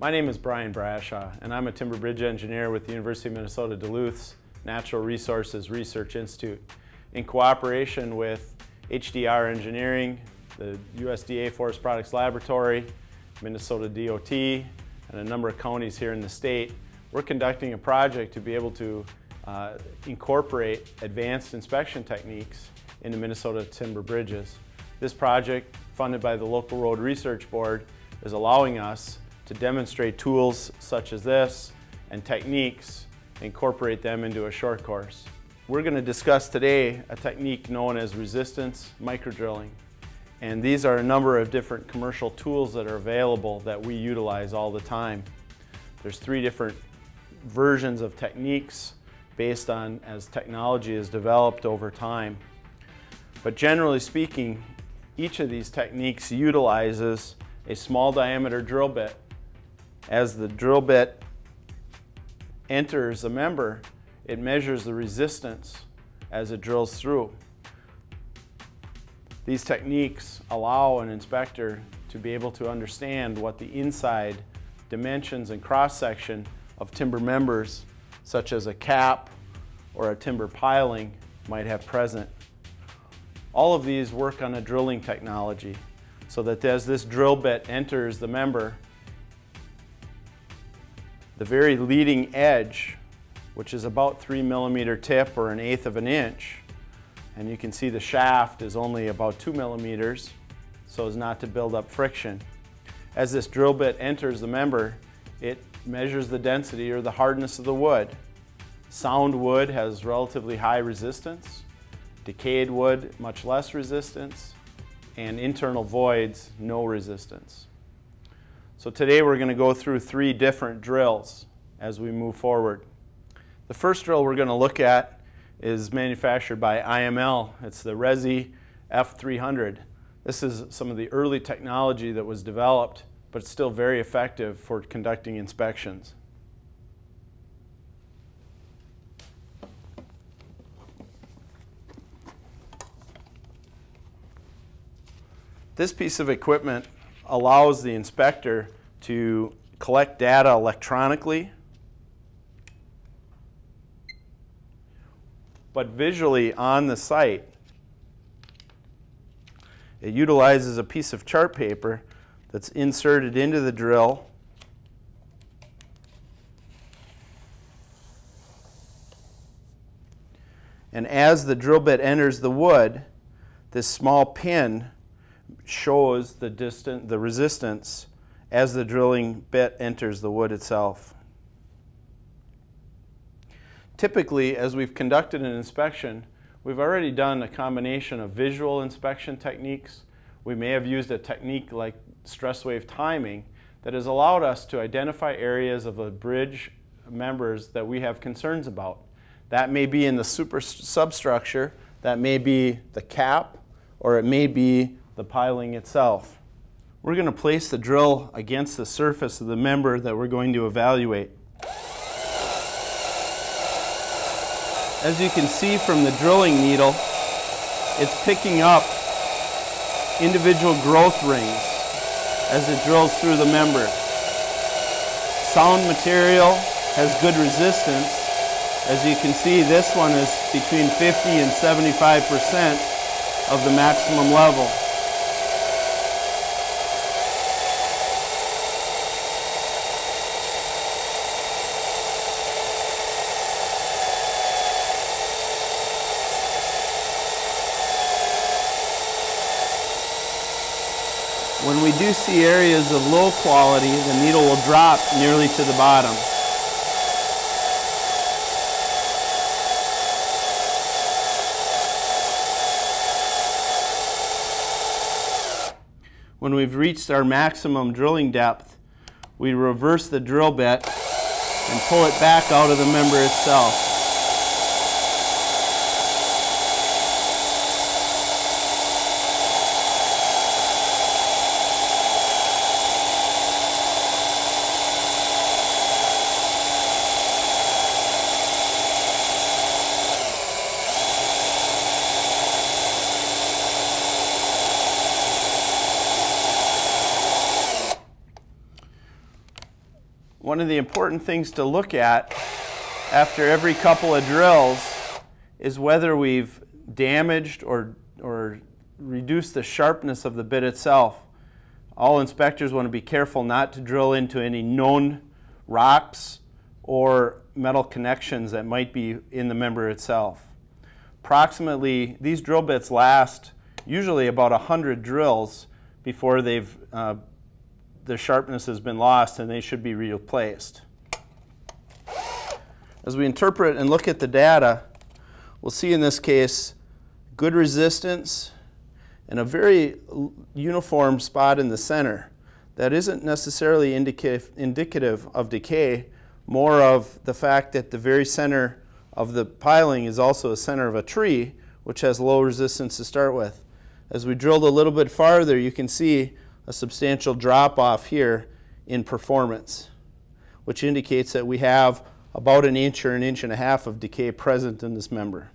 My name is Brian Brashaw, and I'm a timber bridge engineer with the University of Minnesota Duluth's Natural Resources Research Institute. In cooperation with HDR Engineering, the USDA Forest Products Laboratory, Minnesota DOT, and a number of counties here in the state, we're conducting a project to be able to uh, incorporate advanced inspection techniques into Minnesota timber bridges. This project, funded by the local road research board, is allowing us to demonstrate tools such as this and techniques, incorporate them into a short course. We're going to discuss today a technique known as resistance microdrilling. And these are a number of different commercial tools that are available that we utilize all the time. There's three different versions of techniques based on as technology is developed over time. But generally speaking, each of these techniques utilizes a small diameter drill bit as the drill bit enters a member, it measures the resistance as it drills through. These techniques allow an inspector to be able to understand what the inside dimensions and cross-section of timber members, such as a cap or a timber piling, might have present. All of these work on a drilling technology so that as this drill bit enters the member, the very leading edge, which is about three millimeter tip or an eighth of an inch, and you can see the shaft is only about two millimeters so as not to build up friction. As this drill bit enters the member, it measures the density or the hardness of the wood. Sound wood has relatively high resistance, decayed wood much less resistance, and internal voids no resistance. So today we're going to go through three different drills as we move forward. The first drill we're going to look at is manufactured by IML. It's the Resi F300. This is some of the early technology that was developed, but it's still very effective for conducting inspections. This piece of equipment allows the inspector to collect data electronically, but visually on the site. It utilizes a piece of chart paper that's inserted into the drill And as the drill bit enters the wood, this small pin shows the distance, the resistance as the drilling bit enters the wood itself. Typically, as we've conducted an inspection, we've already done a combination of visual inspection techniques. We may have used a technique like stress wave timing that has allowed us to identify areas of the bridge members that we have concerns about. That may be in the super substructure, that may be the cap, or it may be the piling itself. We're going to place the drill against the surface of the member that we're going to evaluate. As you can see from the drilling needle, it's picking up individual growth rings as it drills through the member. Sound material has good resistance. As you can see, this one is between 50 and 75% of the maximum level. Do see areas of low quality, the needle will drop nearly to the bottom. When we've reached our maximum drilling depth, we reverse the drill bit and pull it back out of the member itself. One of the important things to look at after every couple of drills is whether we've damaged or, or reduced the sharpness of the bit itself. All inspectors want to be careful not to drill into any known rocks or metal connections that might be in the member itself. Approximately, these drill bits last usually about 100 drills before they've, uh, the sharpness has been lost and they should be replaced. As we interpret and look at the data, we'll see in this case good resistance and a very uniform spot in the center. That isn't necessarily indicative, indicative of decay, more of the fact that the very center of the piling is also a center of a tree, which has low resistance to start with. As we drilled a little bit farther, you can see a substantial drop off here in performance, which indicates that we have about an inch or an inch and a half of decay present in this member.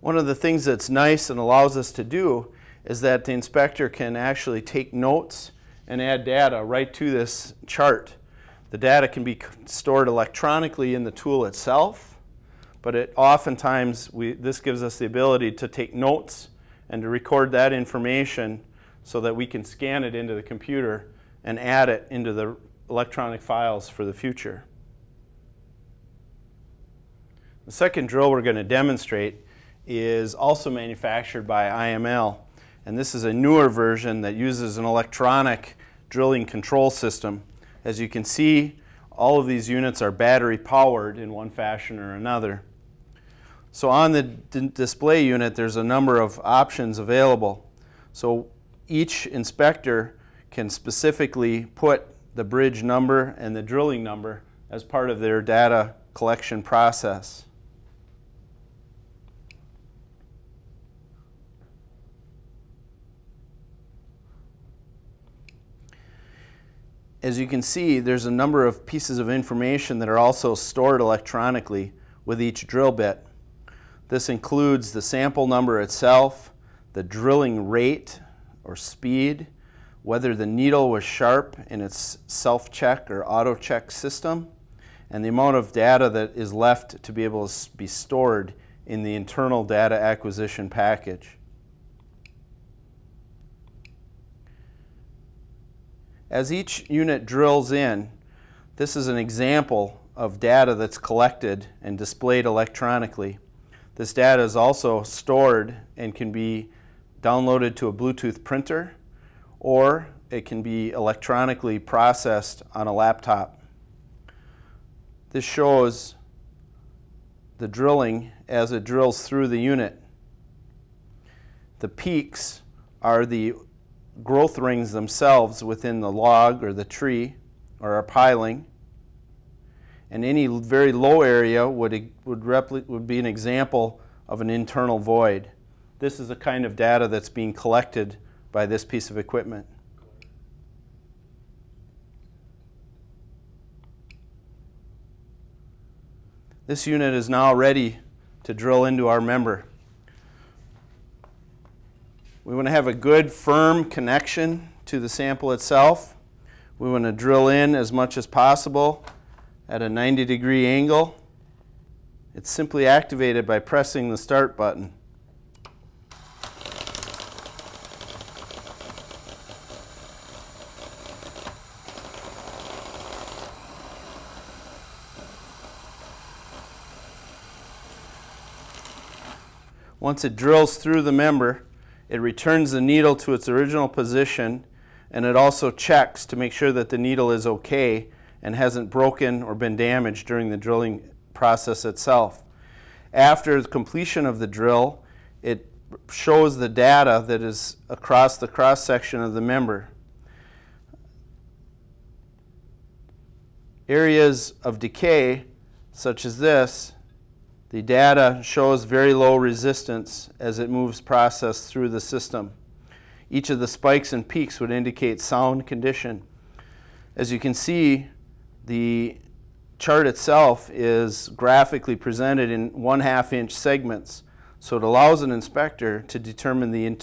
One of the things that's nice and allows us to do is that the inspector can actually take notes and add data right to this chart. The data can be stored electronically in the tool itself, but it oftentimes we, this gives us the ability to take notes and to record that information so that we can scan it into the computer and add it into the electronic files for the future. The second drill we're going to demonstrate is also manufactured by IML. And this is a newer version that uses an electronic drilling control system. As you can see, all of these units are battery powered in one fashion or another. So on the display unit, there's a number of options available. So each inspector can specifically put the bridge number and the drilling number as part of their data collection process. As you can see, there's a number of pieces of information that are also stored electronically with each drill bit. This includes the sample number itself, the drilling rate or speed, whether the needle was sharp in its self-check or auto-check system, and the amount of data that is left to be able to be stored in the internal data acquisition package. As each unit drills in, this is an example of data that's collected and displayed electronically. This data is also stored and can be downloaded to a Bluetooth printer or it can be electronically processed on a laptop. This shows the drilling as it drills through the unit. The peaks are the growth rings themselves within the log or the tree or a piling. And any very low area would, would, would be an example of an internal void. This is the kind of data that's being collected by this piece of equipment. This unit is now ready to drill into our member. We want to have a good firm connection to the sample itself. We want to drill in as much as possible at a 90 degree angle. It's simply activated by pressing the start button. Once it drills through the member, it returns the needle to its original position and it also checks to make sure that the needle is okay and hasn't broken or been damaged during the drilling process itself. After the completion of the drill, it shows the data that is across the cross section of the member. Areas of decay, such as this, the data shows very low resistance as it moves process through the system. Each of the spikes and peaks would indicate sound condition. As you can see, the chart itself is graphically presented in one half inch segments. So it allows an inspector to determine the,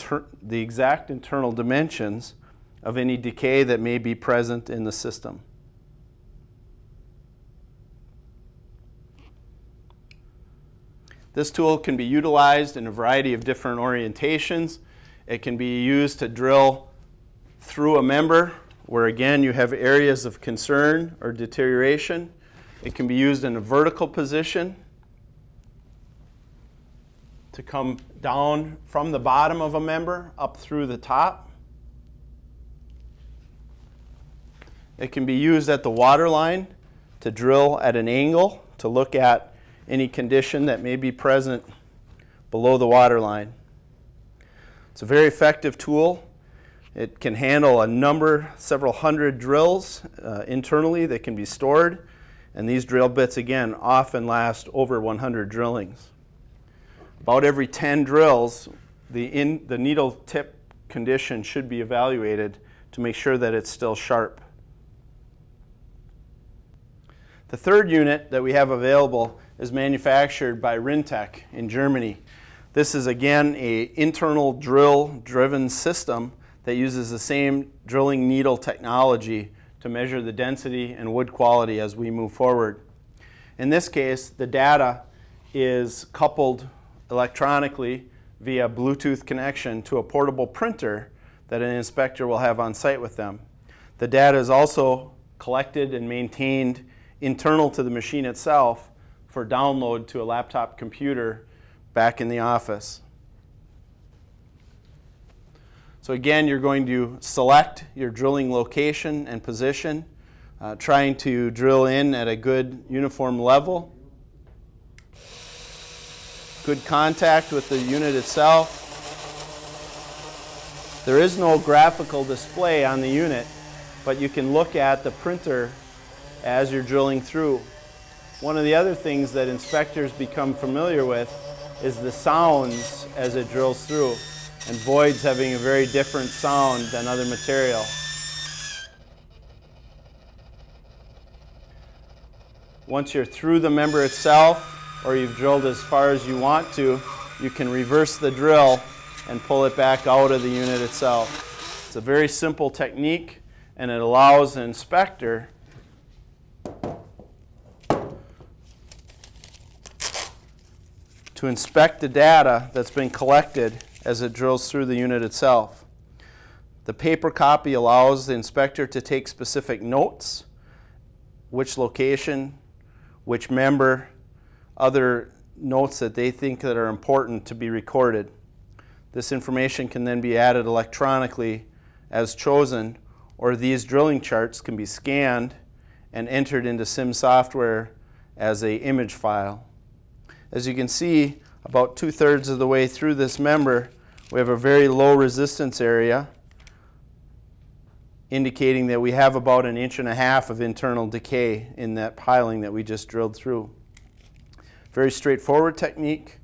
the exact internal dimensions of any decay that may be present in the system. This tool can be utilized in a variety of different orientations. It can be used to drill through a member where again you have areas of concern or deterioration. It can be used in a vertical position to come down from the bottom of a member up through the top. It can be used at the water line to drill at an angle to look at any condition that may be present below the water line. It's a very effective tool. It can handle a number, several hundred drills uh, internally that can be stored. And these drill bits, again, often last over 100 drillings. About every 10 drills, the, in, the needle tip condition should be evaluated to make sure that it's still sharp. The third unit that we have available is manufactured by Rinntech in Germany. This is again a internal drill driven system that uses the same drilling needle technology to measure the density and wood quality as we move forward. In this case, the data is coupled electronically via Bluetooth connection to a portable printer that an inspector will have on site with them. The data is also collected and maintained internal to the machine itself for download to a laptop computer back in the office. So again, you're going to select your drilling location and position, uh, trying to drill in at a good uniform level. Good contact with the unit itself. There is no graphical display on the unit, but you can look at the printer as you're drilling through. One of the other things that inspectors become familiar with is the sounds as it drills through, and voids having a very different sound than other material. Once you're through the member itself, or you've drilled as far as you want to, you can reverse the drill and pull it back out of the unit itself. It's a very simple technique, and it allows an inspector to inspect the data that's been collected as it drills through the unit itself. The paper copy allows the inspector to take specific notes, which location, which member, other notes that they think that are important to be recorded. This information can then be added electronically as chosen, or these drilling charts can be scanned and entered into SIM software as a image file. As you can see, about two-thirds of the way through this member, we have a very low resistance area, indicating that we have about an inch and a half of internal decay in that piling that we just drilled through. Very straightforward technique,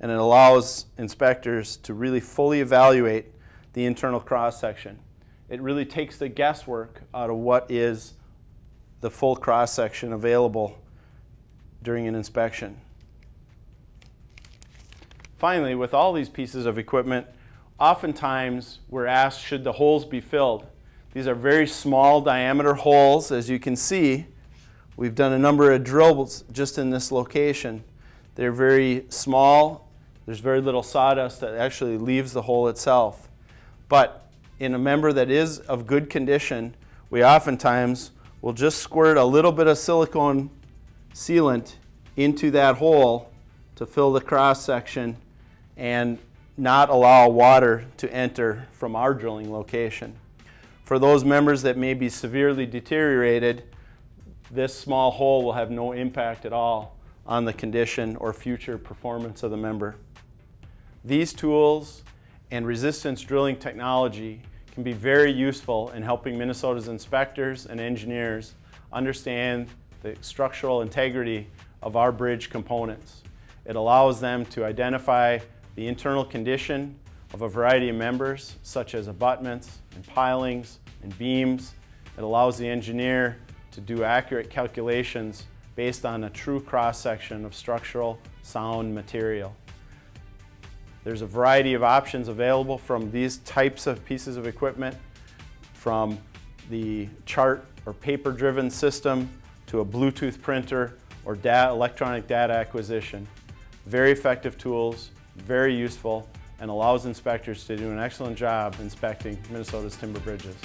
and it allows inspectors to really fully evaluate the internal cross-section. It really takes the guesswork out of what is the full cross-section available during an inspection. Finally, with all these pieces of equipment, oftentimes we're asked, should the holes be filled? These are very small diameter holes, as you can see. We've done a number of drills just in this location. They're very small. There's very little sawdust that actually leaves the hole itself. But in a member that is of good condition, we oftentimes will just squirt a little bit of silicone sealant into that hole to fill the cross section and not allow water to enter from our drilling location. For those members that may be severely deteriorated, this small hole will have no impact at all on the condition or future performance of the member. These tools and resistance drilling technology can be very useful in helping Minnesota's inspectors and engineers understand the structural integrity of our bridge components. It allows them to identify the internal condition of a variety of members, such as abutments and pilings and beams. It allows the engineer to do accurate calculations based on a true cross-section of structural sound material. There's a variety of options available from these types of pieces of equipment, from the chart or paper-driven system to a Bluetooth printer or electronic data acquisition. Very effective tools, very useful, and allows inspectors to do an excellent job inspecting Minnesota's timber bridges.